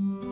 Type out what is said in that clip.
you